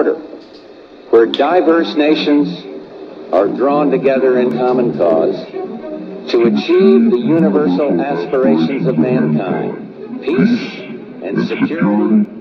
order, where diverse nations are drawn together in common cause to achieve the universal aspirations of mankind, peace and security,